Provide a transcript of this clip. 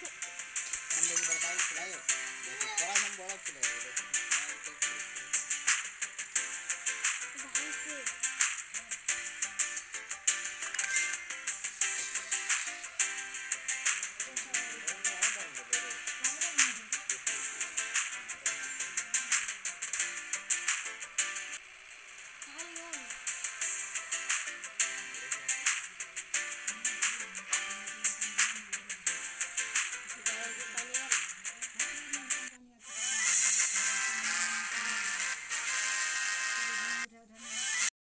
ठंडे की बर्दाश्त खिलाए